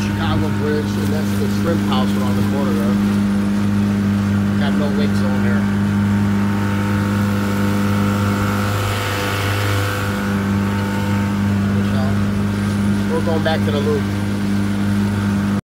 Chicago bridge, and that's the shrimp house around the corner there. Got no wake on there. We're going back to the loop.